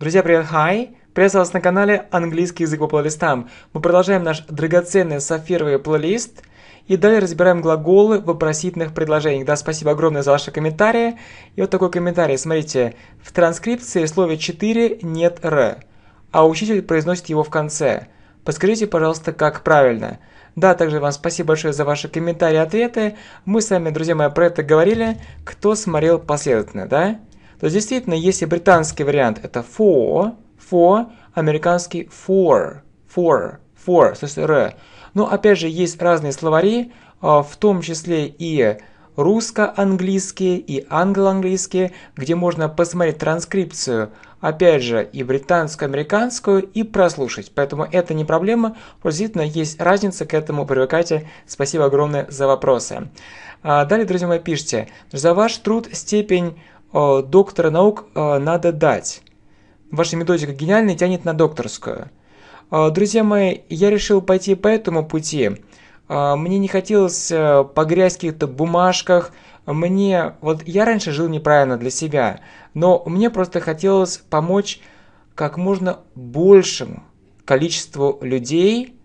Друзья, привет, хай! Приветствую вас на канале Английский язык по плейлистам. Мы продолжаем наш драгоценный сапфировый плейлист. И далее разбираем глаголы в вопросительных предложениях. Да, спасибо огромное за ваши комментарии. И вот такой комментарий. Смотрите, в транскрипции слове 4 нет «р», а учитель произносит его в конце. Подскажите, пожалуйста, как правильно. Да, также вам спасибо большое за ваши комментарии и ответы. Мы с вами, друзья мои, про это говорили, кто смотрел последовательно, да? То действительно, если британский вариант это for, for, американский for, for, for, то есть r. Но, опять же, есть разные словари, а, в том числе и русско-английские, и англо-английские, где можно посмотреть транскрипцию, опять же, и британскую, американскую, и прослушать. Поэтому это не проблема, действительно есть разница, к этому привыкайте. Спасибо огромное за вопросы. А, далее, друзья мои, пишите. За ваш труд степень доктора наук э, надо дать. Ваша методика гениальная, тянет на докторскую. Э, друзья мои, я решил пойти по этому пути. Мне не хотелось погрязть в каких-то бумажках. Мне, вот я раньше жил неправильно для себя, но мне просто хотелось помочь как можно большему количеству людей,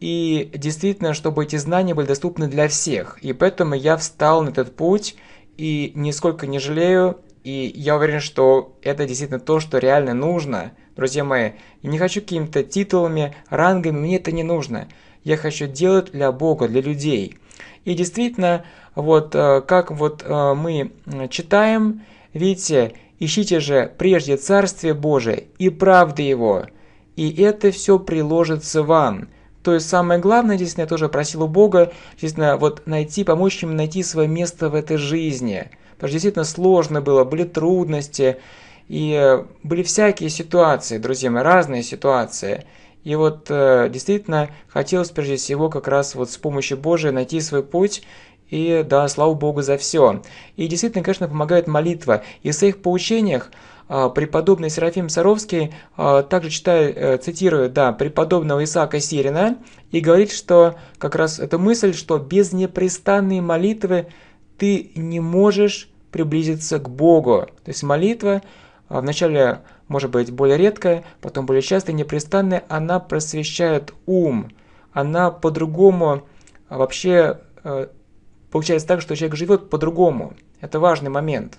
и действительно, чтобы эти знания были доступны для всех. И поэтому я встал на этот путь, и нисколько не жалею, и я уверен, что это действительно то, что реально нужно, друзья мои. И не хочу какими-то титулами, рангами, мне это не нужно. Я хочу делать для Бога, для людей. И действительно, вот э, как вот э, мы читаем, видите, ищите же прежде Царствие Божие и правды Его, и это все приложится вам. То есть самое главное, действительно, я тоже просил у Бога, действительно, вот найти, помочь им найти свое место в этой жизни. Потому что действительно сложно было, были трудности, и были всякие ситуации, друзья мои, разные ситуации. И вот э, действительно хотелось прежде всего как раз вот с помощью Божией найти свой путь и да, слава Богу за все. И действительно, конечно, помогает молитва. И в своих поучениях преподобный Серафим Саровский а, также читает, э, цитирует, да, преподобного Исаака Сирина и говорит, что как раз эта мысль, что без непрестанной молитвы ты не можешь приблизиться к Богу. То есть молитва а, вначале может быть более редкая, потом более частая, непрестанная, она просвещает ум, она по-другому вообще э, получается так, что человек живет по-другому. Это важный момент.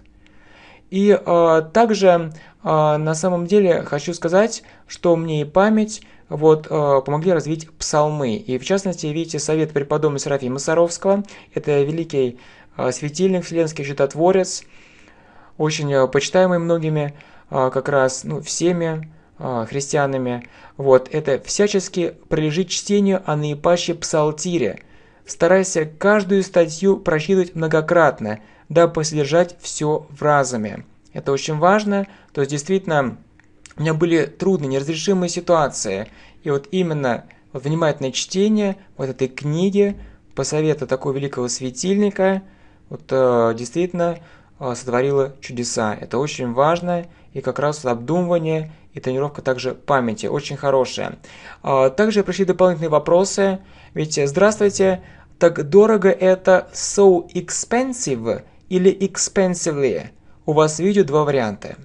И э, также э, на самом деле хочу сказать, что мне и память вот, э, помогли развить псалмы. И в частности, видите, совет преподобного Серафима Саровского, это великий э, светильник вселенский чудотворец, очень э, почитаемый многими, э, как раз ну, всеми э, христианами. Вот, это всячески прилежит чтению о наипаще псалтире. Старайся каждую статью прочитывать многократно – дабы содержать все в разуме. Это очень важно, то есть действительно у меня были трудные, неразрешимые ситуации, и вот именно вот внимательное чтение вот этой книги по совету такого великого светильника вот э, действительно э, сотворило чудеса. Это очень важно, и как раз обдумывание и тренировка также памяти очень хорошая. Э, также пришли дополнительные вопросы. Ведь здравствуйте, так дорого это so expensive или expensively. У вас видео два варианта.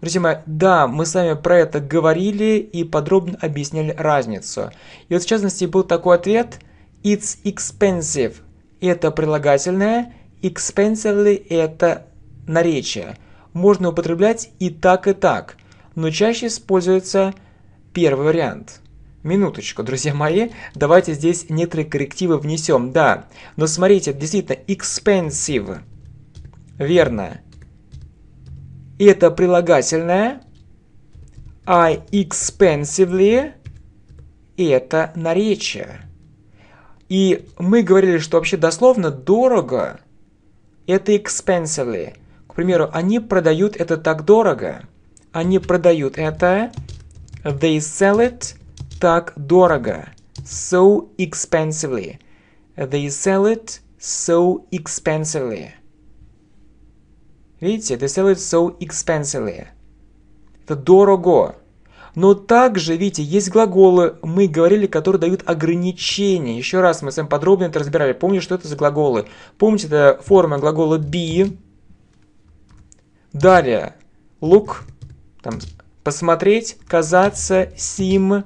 Друзья мои, да, мы с вами про это говорили и подробно объясняли разницу. И вот в частности был такой ответ It's expensive. Это прилагательное, expensively это наречие. Можно употреблять и так, и так, но чаще используется первый вариант. Минуточку, друзья мои, давайте здесь некоторые коррективы внесем. Да, но смотрите, действительно, expensive – Верно. Это прилагательное. I expensively. Это наречие. И мы говорили, что вообще дословно дорого это expensively. К примеру, они продают это так дорого. Они продают это they sell it так дорого. So expensively. They sell it so expensively. Видите, they sell it so expensively. Это дорого. Но также, видите, есть глаголы, мы говорили, которые дают ограничения. Еще раз мы с вами подробно это разбирали. Помните, что это за глаголы? Помните, это форма глагола be. Далее, look, там Посмотреть, казаться, сим,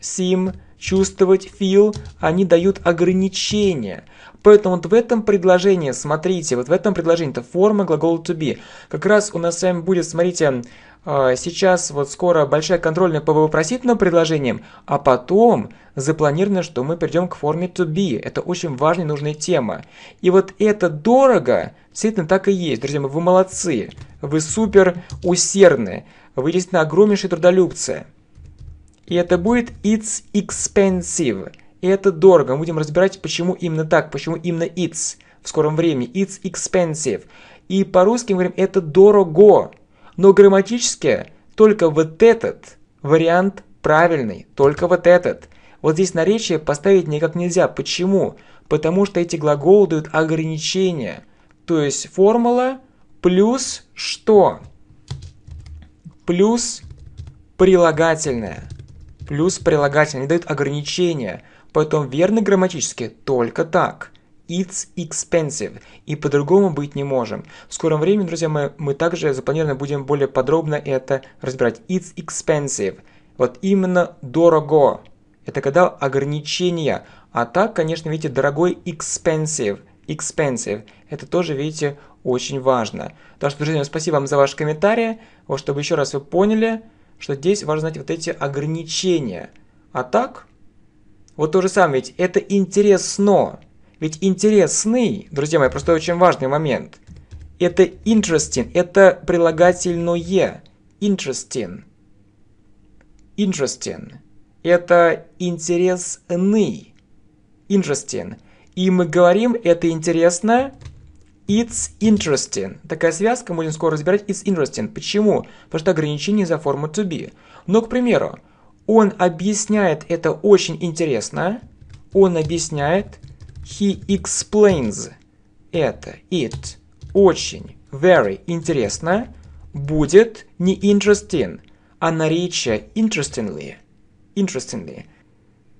сим, чувствовать, feel, они дают ограничения. Поэтому вот в этом предложении, смотрите, вот в этом предложении, это форма глагола to be. Как раз у нас с вами будет, смотрите, а, сейчас вот скоро большая контрольная по вопросительным предложениям, а потом запланировано, что мы перейдем к форме to be. Это очень важная и нужная тема. И вот это дорого, действительно так и есть. Друзья мои, вы молодцы, вы супер усердны, вы действительно огромнейшие трудолюбцы. И это будет it's expensive. И это дорого. Мы будем разбирать, почему именно так, почему именно it's в скором времени. It's expensive. И по-русски мы говорим это дорого. Но грамматически только вот этот вариант правильный. Только вот этот. Вот здесь наречие поставить никак нельзя. Почему? Потому что эти глаголы дают ограничения. То есть формула плюс что? Плюс прилагательное плюс прилагательные дают ограничения, поэтому верно грамматически только так. It's expensive. И по-другому быть не можем. В скором времени, друзья, мы, мы также запланированы будем более подробно это разбирать. It's expensive. Вот именно дорого. Это когда ограничения. А так, конечно, видите, дорогой expensive. Expensive. Это тоже, видите, очень важно. Так что, друзья, спасибо вам за ваши комментарии. Вот, чтобы еще раз вы поняли, что здесь важно знать вот эти ограничения. А так, вот то же самое, ведь это интересно. Ведь интересный, друзья мои, просто очень важный момент. Это interesting, это прилагательное. Interesting. Interesting. Это интересный. Interesting. И мы говорим, это интересно, It's interesting. Такая связка, мы будем скоро разбирать. It's interesting. Почему? Потому что ограничение за форму to be. Но, к примеру, он объясняет это очень интересно. Он объясняет. He explains это. It. Очень. Very интересно. Будет не interesting, а наречие interestingly. Interestingly.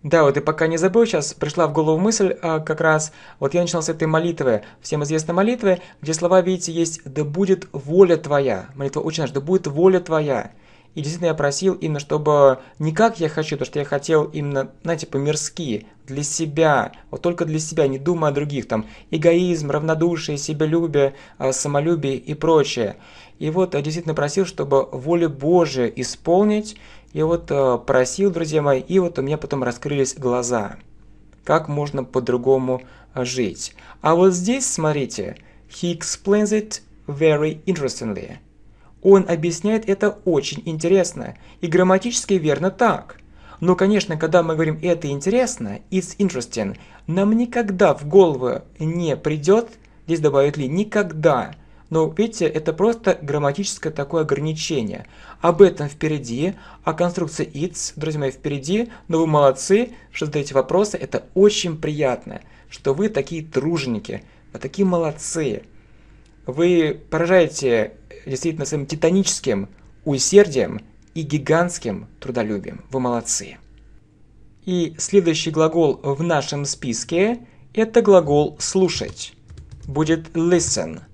Да, вот и пока не забыл, сейчас пришла в голову мысль а, как раз, вот я начинал с этой молитвы, всем известной молитвы, где слова, видите, есть «Да будет воля твоя». Молитва очень наша «Да будет воля твоя». И действительно я просил именно, чтобы не как я хочу, то что я хотел именно, знаете, по-мирски, для себя, вот только для себя, не думая о других, там, эгоизм, равнодушие, себялюбие, а, самолюбие и прочее. И вот я действительно просил, чтобы волю Божию исполнить, и вот э, просил, друзья мои, и вот у меня потом раскрылись глаза. Как можно по-другому э, жить. А вот здесь, смотрите, he explains it very interestingly. Он объясняет это очень интересно. И грамматически верно так. Но, конечно, когда мы говорим «это интересно», «it's interesting», нам никогда в голову не придет, здесь добавить ли, никогда но видите, это просто грамматическое такое ограничение. Об этом впереди, а конструкция it's, друзья мои, впереди, но вы молодцы, что задаете вопросы, это очень приятно, что вы такие труженики, вы такие молодцы. Вы поражаете действительно своим титаническим усердием и гигантским трудолюбием. Вы молодцы. И следующий глагол в нашем списке – это глагол «слушать». Будет listen –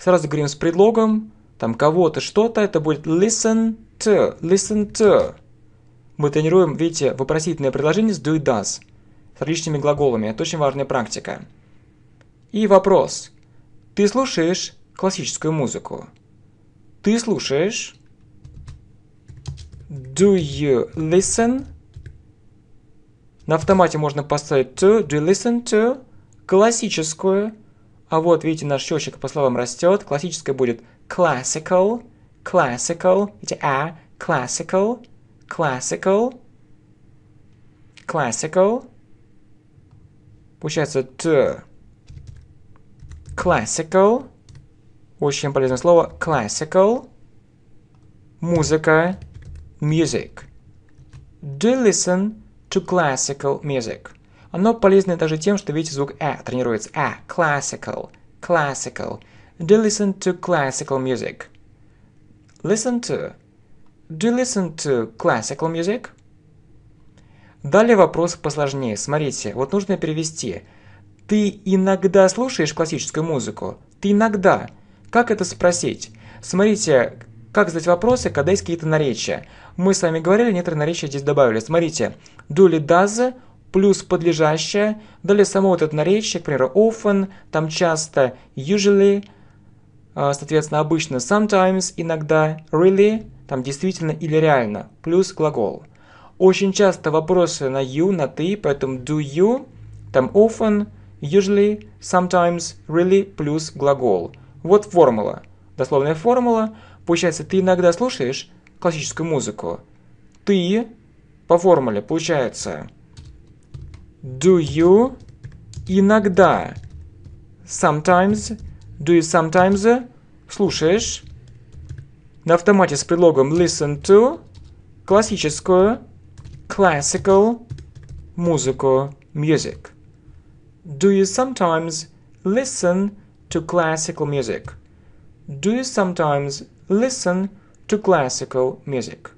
Сразу говорим с предлогом, там кого-то, что-то, это будет listen to, listen to. Мы тренируем, видите, вопросительное предложение с do и does, с различными глаголами. Это очень важная практика. И вопрос. Ты слушаешь классическую музыку? Ты слушаешь? Do you listen? На автомате можно поставить to, do you listen to классическую а вот, видите, наш счетчик по словам растет. Классическое будет classical, classical, видите, а, classical, classical, classical. Получается t. Classical. Очень полезное слово. Classical. Музыка. Music. Do listen to classical music. Оно полезно также тем, что видите звук «э» тренируется. «э» – classical, classical. Do listen to classical music? Listen to. Do listen to classical music? Далее вопрос посложнее. Смотрите, вот нужно перевести. Ты иногда слушаешь классическую музыку? Ты иногда. Как это спросить? Смотрите, как задать вопросы, когда есть какие-то наречия. Мы с вами говорили, некоторые наречия здесь добавили. Смотрите, do или does плюс подлежащее, далее само вот это наречие, к примеру, often, там часто usually, а, соответственно, обычно sometimes, иногда really, там действительно или реально, плюс глагол. Очень часто вопросы на you, на ты, поэтому do you, там often, usually, sometimes, really, плюс глагол. Вот формула. Дословная формула. Получается, ты иногда слушаешь классическую музыку. Ты по формуле получается do you иногда sometimes do you sometimes слушаешь на автомате с предлогом listen to классическую classical музыку music. Do you sometimes listen to classical music? Do you sometimes listen to classical music?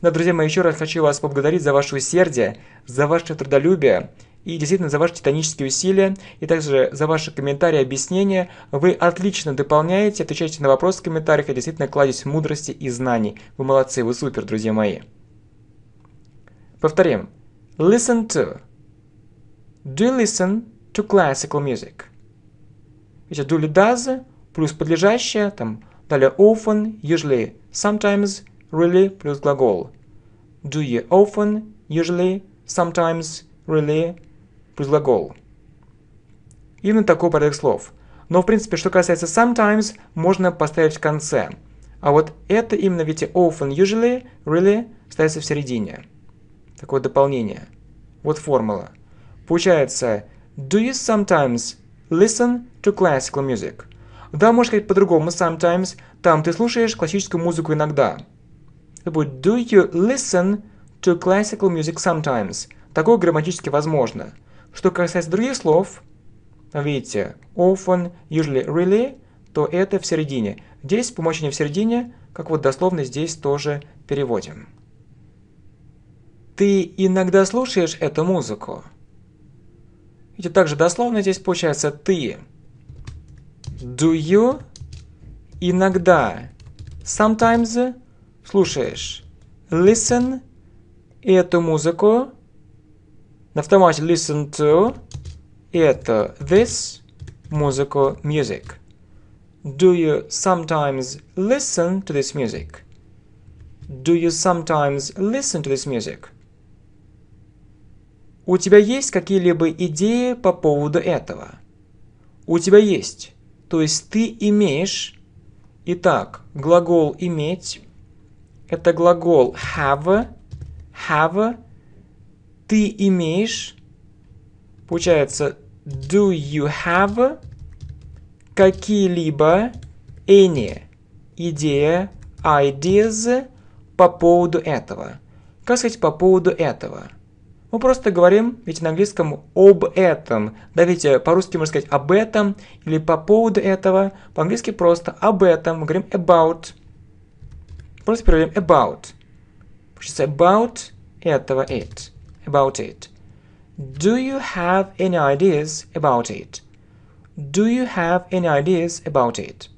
Да, друзья мои, еще раз хочу вас поблагодарить за ваше усердие, за ваше трудолюбие и действительно за ваши титанические усилия, и также за ваши комментарии объяснения. Вы отлично дополняете, отвечаете на вопросы в комментариях и действительно кладете мудрости и знаний. Вы молодцы, вы супер, друзья мои. Повторим. Listen to. Do you listen to classical music? Видите, do или does плюс подлежащее, там, далее often, usually, sometimes, really плюс глагол. Do you often, usually, sometimes, really плюс глагол. Именно такой порядок слов. Но, в принципе, что касается sometimes, можно поставить в конце. А вот это именно, видите, often, usually, really ставится в середине. Такое дополнение. Вот формула. Получается, do you sometimes listen to classical music? Да, можно сказать по-другому, sometimes. Там ты слушаешь классическую музыку иногда. Это будет do you listen to classical music sometimes? Такое грамматически возможно. Что касается других слов, видите, often, usually, really, то это в середине. Здесь помощение в середине, как вот дословно здесь тоже переводим. Ты иногда слушаешь эту музыку. Видите, также дословно здесь получается ты. Do you иногда, sometimes слушаешь listen эту музыку, на автомате listen to это this музыку music. Do you sometimes listen to this music? Do you sometimes listen to this music? У тебя есть какие-либо идеи по поводу этого? У тебя есть. То есть ты имеешь. Итак, глагол иметь. Это глагол have. Have. Ты имеешь. Получается, do you have какие-либо any идея, ideas по поводу этого. Как сказать по поводу этого? Мы просто говорим, ведь на английском об этом. Да, ведь по-русски можно сказать об этом или по поводу этого. По-английски просто об этом. Мы говорим about. Просто переводим about. Получится about этого it. About it. Do you have any ideas about it? Do you have any ideas about it?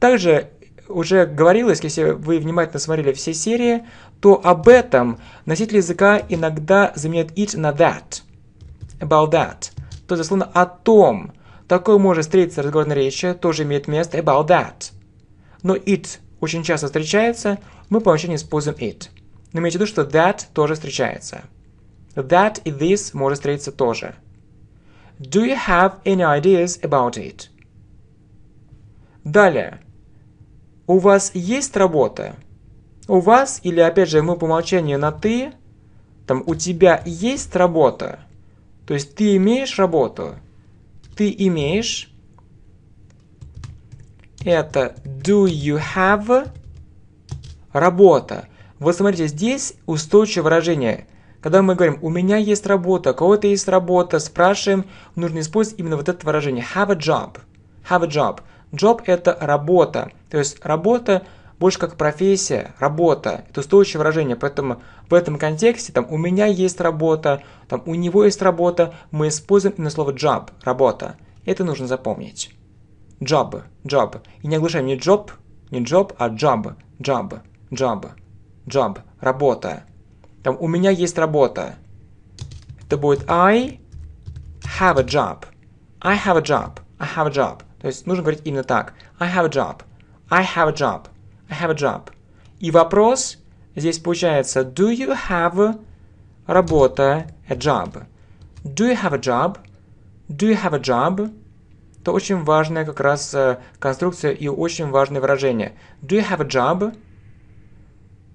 Также уже говорилось, если вы внимательно смотрели все серии, то об этом носитель языка иногда заменяет it на that. About that. То есть, дословно, о том. Такое может встретиться разговорная речь, тоже имеет место about that. Но it очень часто встречается, мы по умолчанию используем it. Но имейте в виду, что that тоже встречается. That и this может встретиться тоже. Do you have any ideas about it? Далее. У вас есть работа? У вас, или опять же мы по умолчанию на ты, там у тебя есть работа, то есть ты имеешь работу, ты имеешь, это do you have работа. Вот смотрите, здесь устойчивое выражение. Когда мы говорим, у меня есть работа, у кого-то есть работа, спрашиваем, нужно использовать именно вот это выражение have a job. Have a job. Job это работа. То есть работа больше как профессия, работа. Это устойчивое выражение, поэтому в этом контексте там у меня есть работа, там у него есть работа, мы используем именно слово job, работа. Это нужно запомнить. Job, job. И не оглашаем не job, Не job, а job. Job. Job. Job. Работа. Там у меня есть работа. Это будет I have a job. I have a job. I have a job. То есть нужно говорить именно так. I have a job. I have a job. Have a job. И вопрос здесь получается Do you have работа, a job? Do you have a job? Do you have a job? Это очень важная как раз конструкция и очень важное выражение. Do you have a job?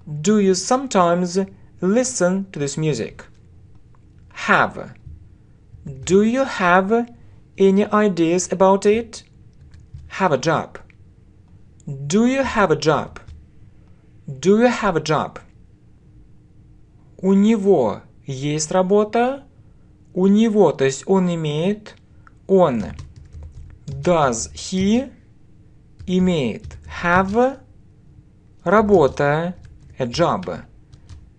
Do you sometimes listen to this music? Have. Do you have any ideas about it? Have a job. Do you have a job? Do you have a job? У него есть работа. У него, то есть он имеет, он. Does he имеет have работа, a job.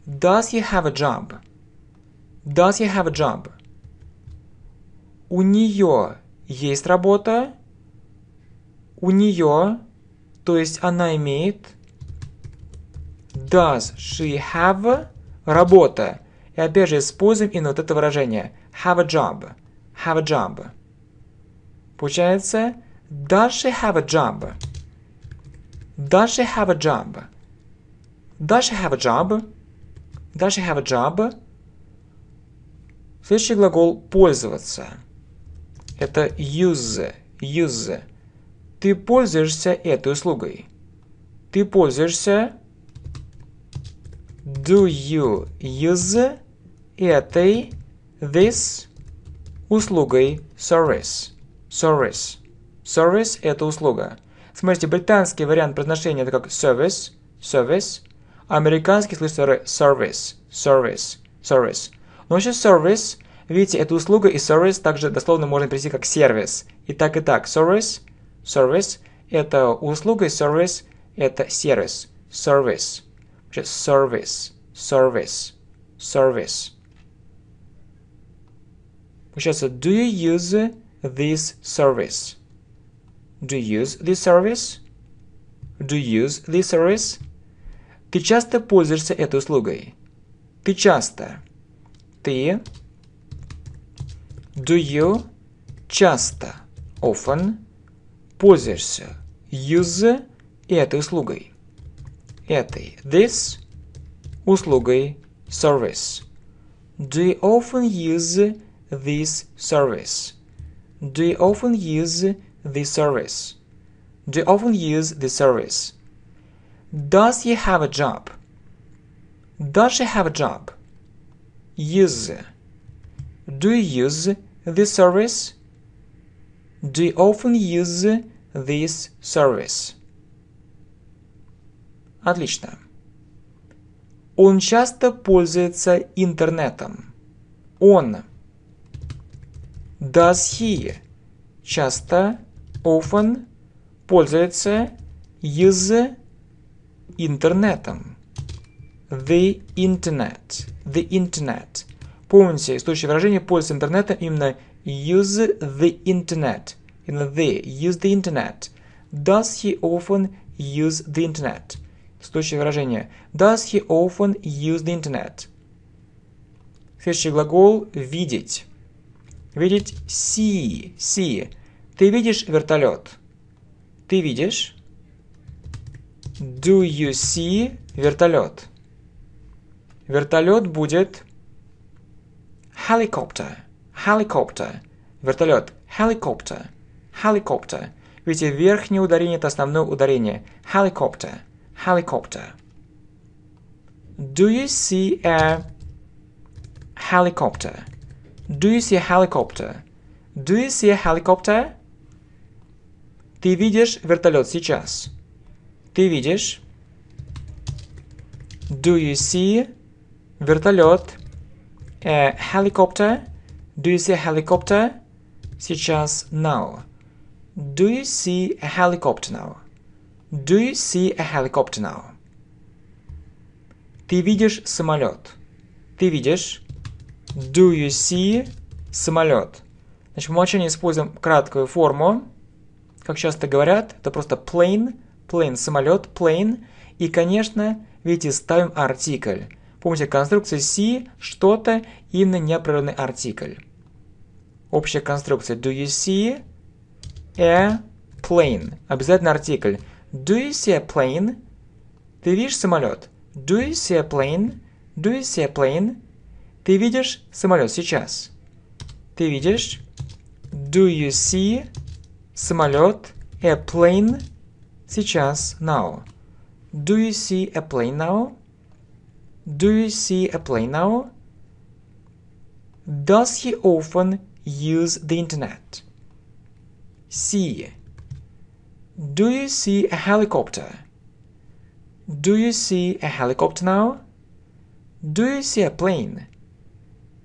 Does he have a job? Does he have a job? У нее есть работа. У нее, то есть она имеет. Does she have работа? И опять же используем именно вот это выражение. Have a job. Have a job. Получается, does she have a job? Does she have a job? Does she have a job? Does she have a job? Следующий глагол пользоваться. Это use. Use. Ты пользуешься этой услугой. Ты пользуешься Do you use этой this услугой service? Service. Service – это услуга. Смотрите, британский вариант произношения это как service, service. Американский слышится service, service, service. Но вообще service, видите, это услуга и service также дословно можно перевести как сервис. И так, и так. Service, service – это услуга, service – это сервис. Service. Service, service, service. Получается, do you use this service? Do you use this service? Do you use this service? Ты часто пользуешься этой услугой? Ты часто. Ты. Do you часто, often, пользуешься use этой услугой? Этой. This услугой service. Do you often use this service? Do you often use this service? Do you often use this service? Does he have a job? Does she have a job? Use. Do you use this service? Do you often use this service? Отлично. Он часто пользуется интернетом. Он. Does he часто, often, пользуется use интернетом. The internet. The internet. Помните, следующее выражение пользуется интернетом именно use the internet. Именно the. Use the internet. Does he often use the internet? Следующее выражение. Does he often use the internet? Следующий глагол видеть. Видеть see. See. Ты видишь вертолет? Ты видишь? Do you see вертолет? Вертолет будет helicopter. Helicopter. Вертолет. Helicopter. Helicopter. Видите, верхнее ударение – это основное ударение. Helicopter. Helicopter. Do you see a helicopter? Do you see a helicopter? Do you see a helicopter? Ты видишь вертолет сейчас? Ты видишь? Do you see вертолет? A helicopter? Do you see a helicopter? Сейчас now. Do you see a helicopter now? Do you see a helicopter now? Ты видишь самолет? Ты видишь? Do you see самолет? Значит, в умолчании используем краткую форму. Как часто говорят, это просто plane, plane – самолет, plane. И, конечно, видите, ставим артикль. Помните, конструкция see – что-то, именно непрерывный артикль. Общая конструкция. Do you see a plane? Обязательно артикль. Do you see a plane? Ты видишь самолет? Do you see a plane? Do you see a plane? Ты видишь самолет сейчас? Ты видишь? Do you see самолет a plane сейчас now? Do you see a plane now? Do you see a plane now? Does he often use the internet? See. Do you see a helicopter? Do you see a helicopter now? Do you see a plane?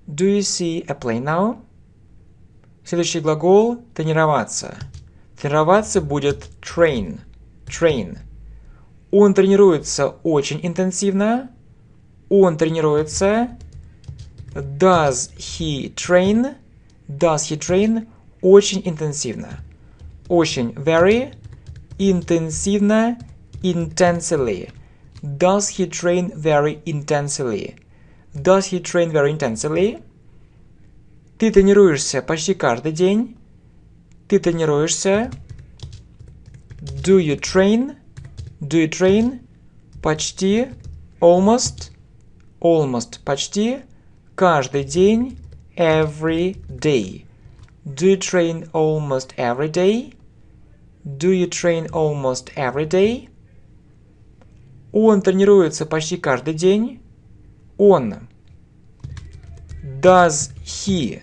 Do you see a plane now? Следующий глагол – тренироваться. Тренироваться будет train. Train. Он тренируется очень интенсивно. Он тренируется. Does he train? Does he train? Очень интенсивно. Очень. Very. Интенсивно. Intensely. Does he train very intensely? Does he train very intensely? Ты тренируешься почти каждый день. Ты тренируешься. Do you train? Do you train? Почти. Almost. Almost. Почти. Каждый день. Every day. Do you train almost every day? Do you train almost every day? Он тренируется почти каждый день. Он. Does he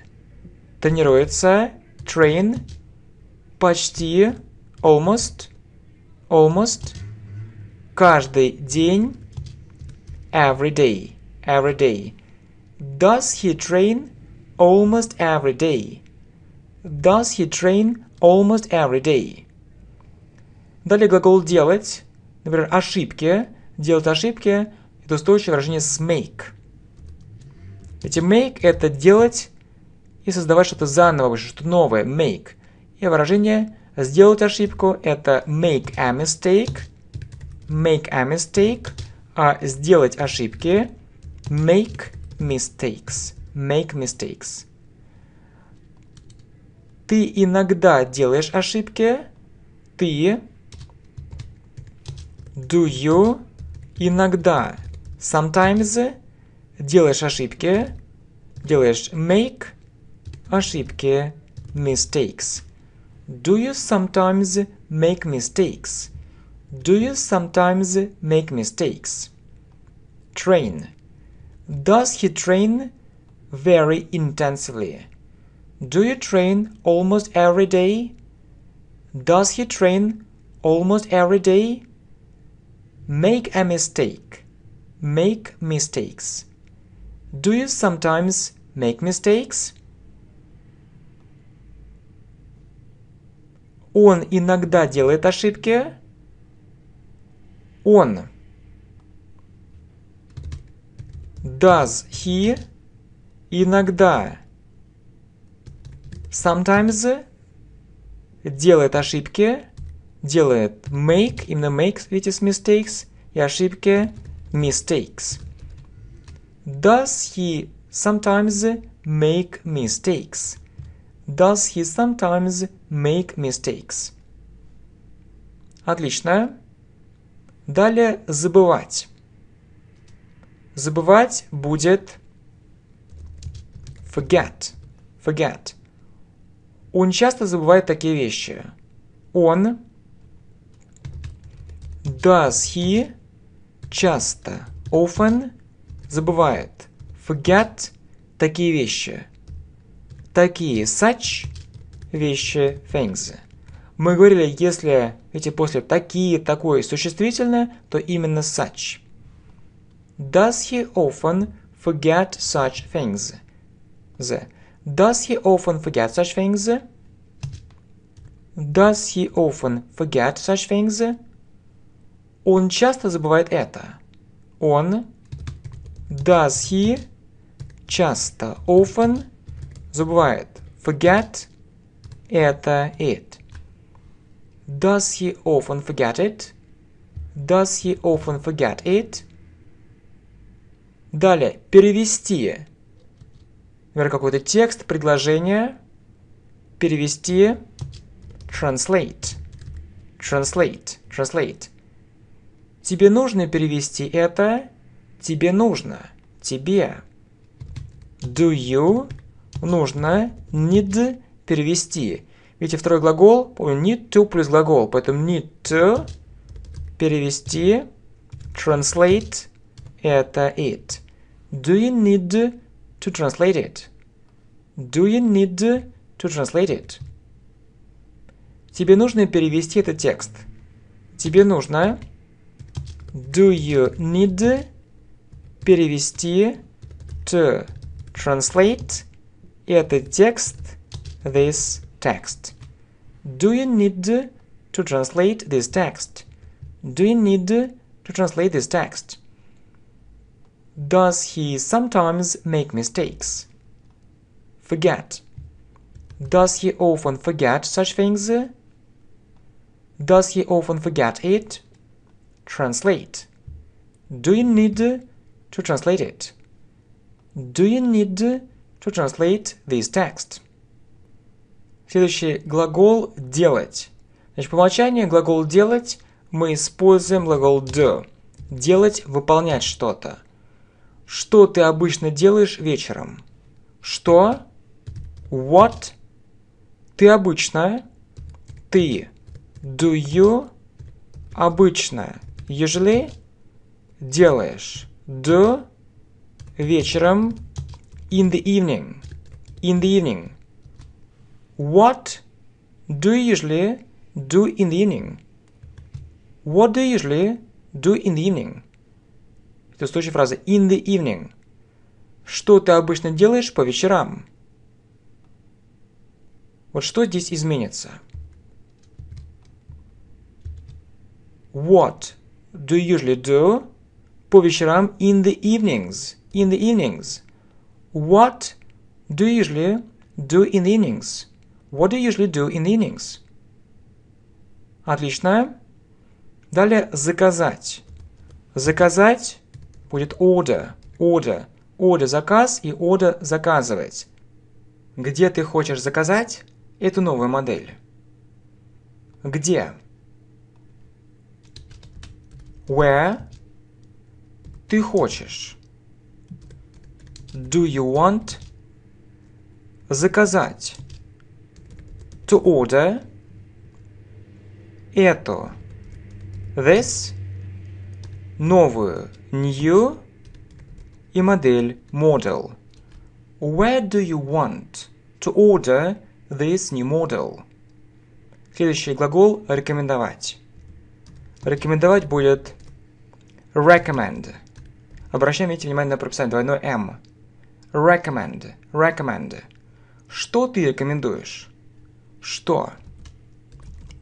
тренируется? Train. Почти. Almost. Almost. Каждый день. Every day. Every day. Does he train almost every day? Does he train almost every day? Далее глагол делать. Например, ошибки. Делать ошибки – это устойчивое выражение с make. Эти make – это делать и создавать что-то заново, что-то новое. Make. И выражение сделать ошибку – это make a mistake. Make a mistake. А сделать ошибки – make mistakes. Make mistakes. Ты иногда делаешь ошибки. Ты Do you иногда sometimes делаешь ошибки, делаешь make ошибки mistakes. Do you sometimes make mistakes? Do you sometimes make mistakes? Train. Does he train very intensively? Do you train almost every day? Does he train almost every day? Make a mistake. Make mistakes. Do you sometimes make mistakes? Он иногда делает ошибки. Он. Does he иногда sometimes делает ошибки делает make, именно makes, видите, с mistakes, и ошибки mistakes. Does he sometimes make mistakes? Does he sometimes make mistakes? Отлично. Далее забывать. Забывать будет forget. Forget. Он часто забывает такие вещи. Он Does he часто, often забывает, forget такие вещи. Такие such вещи things. Мы говорили, если эти после такие, такое существительное, то именно such. Does he often forget such things? The. Does he often forget such things? Does he often forget such things? Он часто забывает это. Он. Does he часто, often забывает. Forget это it. Does he often forget it? Does he often forget it? Далее, перевести. Например, какой-то текст, предложение. Перевести. Translate. Translate. Translate. Тебе нужно перевести это. Тебе нужно. Тебе. Do you нужно need перевести. Видите, второй глагол, need to плюс глагол, поэтому need to перевести, translate это it. Do you need to translate it? Do you need to translate it? Тебе нужно перевести этот текст. Тебе нужно Do you need перевести to translate этот текст this text. Do you need to translate this text? Do you need to translate this text? Does he sometimes make mistakes? Forget. Does he often forget such things? Does he often forget it? Translate. Do you need to translate it? Do you need to translate this text? Следующий глагол «делать». Значит, по умолчанию глагол «делать» мы используем глагол do. Делать, выполнять что-то. Что ты обычно делаешь вечером? Что? What? Ты обычно? Ты. Do you? Обычно. Usually? Делаешь. Do? Вечером. In the evening. In the evening. What do you usually do in the evening? What do you usually do in the evening? Это случай фразы in the evening. Что ты обычно делаешь по вечерам? Вот что здесь изменится? What do you usually do по вечерам in the evenings? In the evenings. What do you usually do in the evenings? What do you usually do in the evenings? Отлично. Далее заказать. Заказать будет order. Order. Order заказ и order заказывать. Где ты хочешь заказать? Это новая модель. Где? Where? Ты хочешь. Do you want? Заказать to order эту this новую new и модель model. Where do you want to order this new model? Следующий глагол рекомендовать. Рекомендовать будет recommend. Обращаем внимание на прописание двойной M. Recommend. Recommend. Что ты рекомендуешь? Что?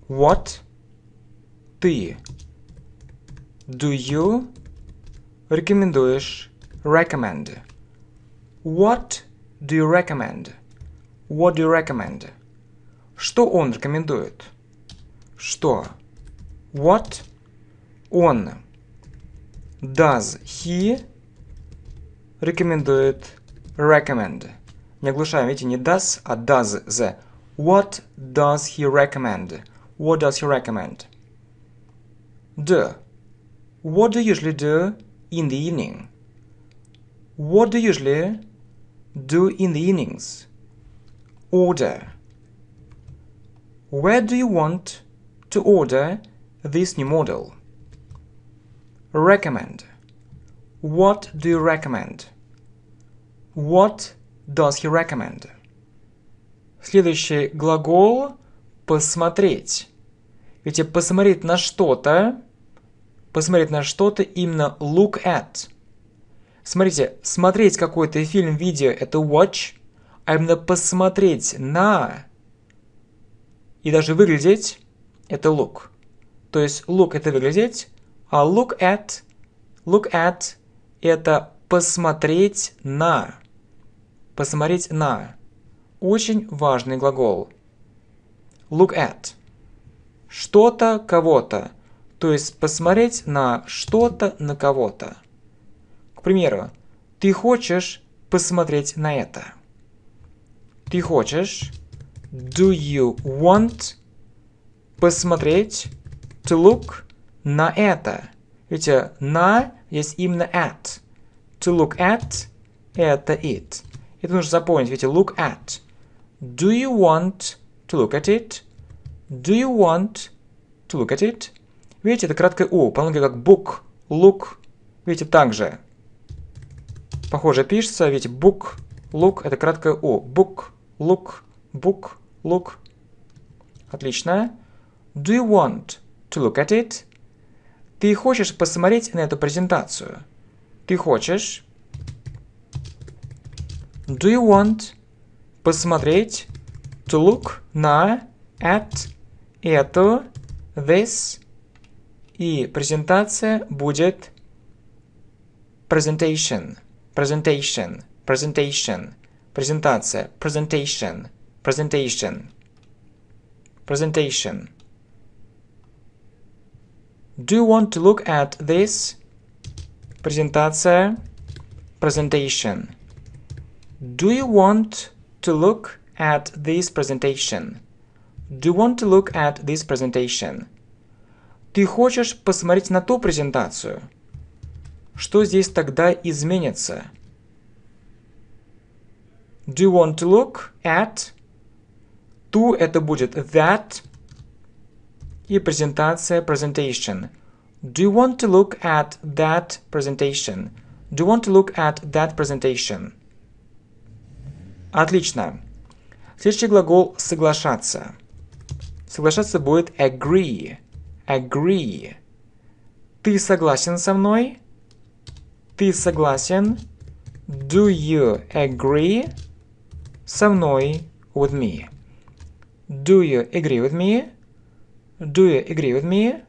What? Ты. Do you? Рекомендуешь. Recommend. What do you recommend? What do you recommend? Что он рекомендует? Что? What? Он. Does he рекомендует recommend. Не оглушаем, видите, не does, а does the. What does he recommend? What does he recommend? Do. What do you usually do in the evening? What do you usually do in the evenings? Order. Where do you want to order this new model? Recommend. What do you recommend? What does he recommend? Следующий глагол посмотреть. Ведь посмотреть на что-то, посмотреть на что-то именно look at. Смотрите, смотреть какой-то фильм, видео это watch, а именно посмотреть на и даже выглядеть это look. То есть look это выглядеть, а look at, look at это посмотреть на. Посмотреть на. Очень важный глагол. Look at. Что-то, кого-то. То есть посмотреть на что-то, на кого-то. К примеру, ты хочешь посмотреть на это? Ты хочешь? Do you want посмотреть? To look на это. Видите, на есть именно at. To look at это it. Это нужно запомнить, видите, look at. Do you want to look at it? Do you want to look at it? Видите, это краткое U, по-английски как book, look. Видите, также. Похоже пишется, видите, book, look, это краткое U. Book, look, book, look. Отлично. Do you want to look at it? Ты хочешь посмотреть на эту презентацию? Ты хочешь? Do you want посмотреть to look на at эту this и презентация будет presentation presentation presentation презентация presentation presentation presentation Do you want to look at this? Презентация. Presentation. Do you want to look at this presentation? Do you want to look at this presentation? Ты хочешь посмотреть на ту презентацию? Что здесь тогда изменится? Do you want to look at? Ту это будет that и презентация presentation. Do you want to look at that presentation? Do you want to look at that presentation? Отлично. Следующий глагол соглашаться. Соглашаться будет agree. Agree. Ты согласен со мной? Ты согласен? Do you agree? Со мной. With me. Do you agree with me? Do you agree with me?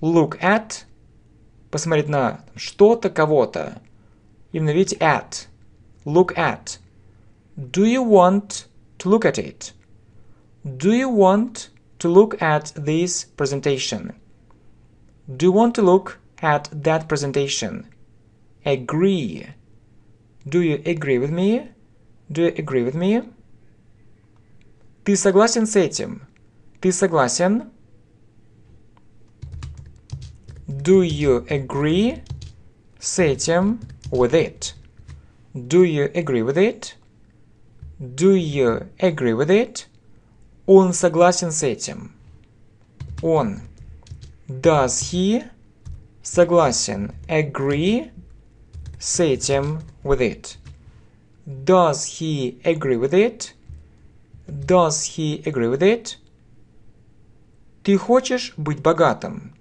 Look at. Посмотреть на что-то, кого-то. Именно видите at. Look at. Do you want to look at it? Do you want to look at this presentation? Do you want to look at that presentation? Agree. Do you agree with me? Do you agree with me? Ты согласен с этим? Ты согласен? Do you agree с этим? With it. Do you agree with it? Do you agree with it? Он согласен с этим. Он. Does he согласен agree с этим with it? Does he agree with it? Does he agree with it? Ты хочешь быть богатым?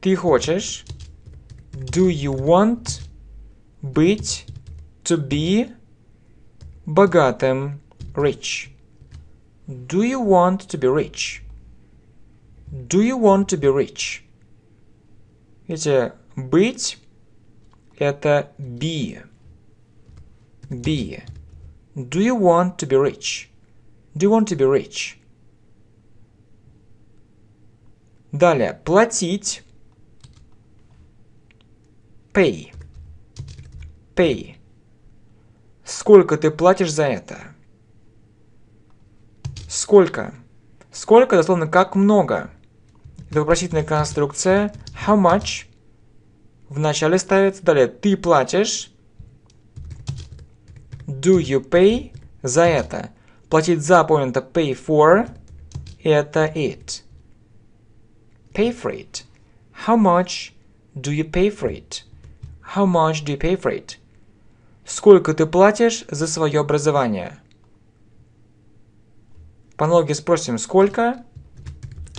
Ты хочешь? Do you want быть to be богатым rich? Do you want to be rich? Do you want to be rich? Видите, быть это be. Be. Do you want to be rich? Do you want to be rich? Далее, платить. Pay. Pay. Сколько ты платишь за это? Сколько? Сколько, дословно, как много. Это вопросительная конструкция. How much? В начале ставится. Далее, ты платишь. Do you pay? За это. Платить за, понято, pay for. Это it. Pay for it? How much do you pay for it? How much do you pay for it? Сколько ты платишь за свое образование? По аналогии спросим, сколько?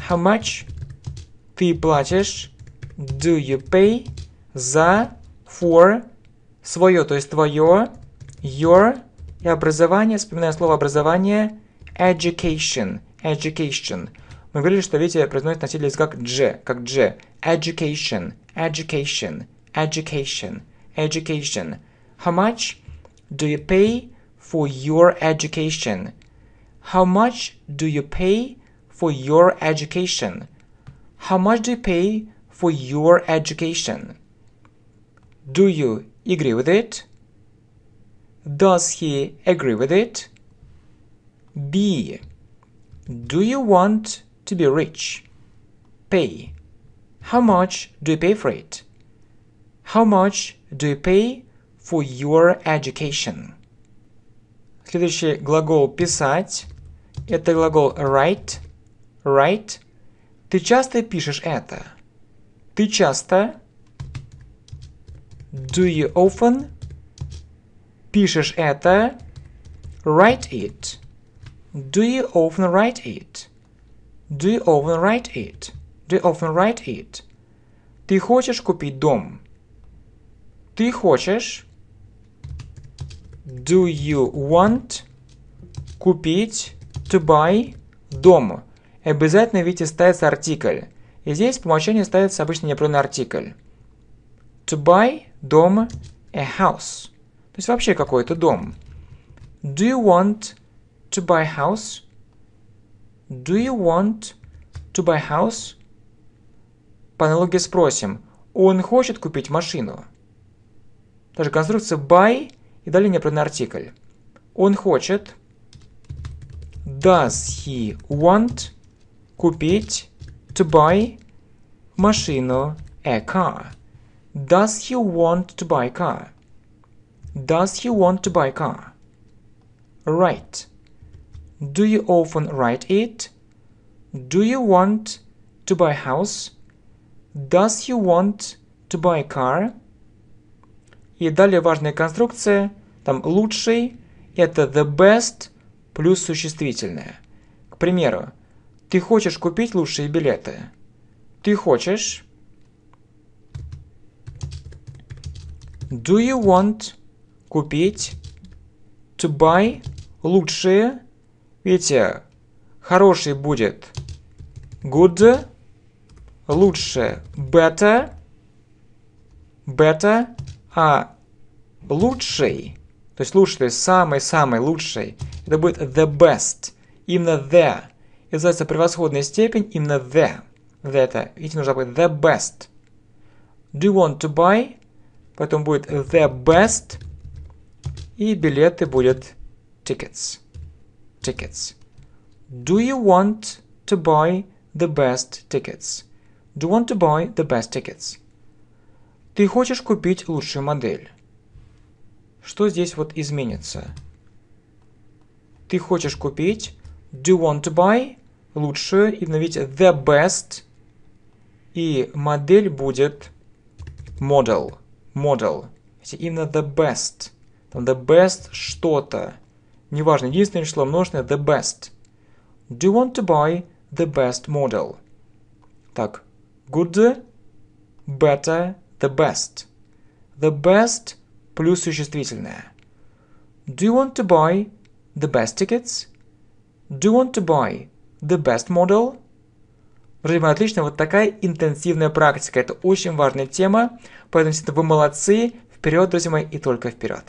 How much ты платишь? Do you pay за for свое, то есть твое, your и образование, вспоминаю слово образование, education, education – мы говорили, что, видите, произносит носитель языка как дж, как дж. Education, education, education, education. How much do you pay for your education? How much do you pay for your education? How much do you pay for your education? Do you agree with it? Does he agree with it? B. Do you want to be rich? Pay. How much do you pay for it? How much do you pay for your education? Следующий глагол писать – это глагол write. Write. Ты часто пишешь это? Ты часто Do you often пишешь это? Write it. Do you often write it? Do you often write it? Do you often write it? Ты хочешь купить дом? Ты хочешь? Do you want купить to buy дом? Обязательно, видите, ставится артикль. И здесь по умолчанию ставится обычно неопределенный артикль. To buy дом a house. То есть вообще какой-то дом. Do you want to buy house? Do you want to buy house? По аналогии спросим, он хочет купить машину? Даже конструкция buy и далее неопределенный артикль. Он хочет. Does he want купить to buy машину a car? Does he want to buy a car? Does he want to buy a car? Write. Do you often write it? Do you want to buy a house? Does he want to buy a car? И далее важная конструкция. Там лучший – это the best плюс существительное. К примеру, ты хочешь купить лучшие билеты? Ты хочешь Do you want купить to buy лучшие? Видите, хороший будет good, лучше better, better, а лучший, то есть лучший, самый-самый лучший, это будет the best, именно the. Это называется превосходная степень, именно the. The это, видите, нужно будет the best. Do you want to buy? Потом будет the best. И билеты будет tickets. Tickets. Do you want to buy the best tickets? Do you want to buy the best tickets? Ты хочешь купить лучшую модель? Что здесь вот изменится? Ты хочешь купить do you want to buy лучшую, и обновите the best, и модель будет model model. Именно the best. Там the best что-то. Неважно, единственное число множественное the best. Do you want to buy the best model? Так, good, better, the best. The best плюс существительное. Do you want to buy the best tickets? Do you want to buy the best model? Друзья мои, отлично, вот такая интенсивная практика. Это очень важная тема, поэтому вы молодцы. Вперед, друзья мои, и только вперед.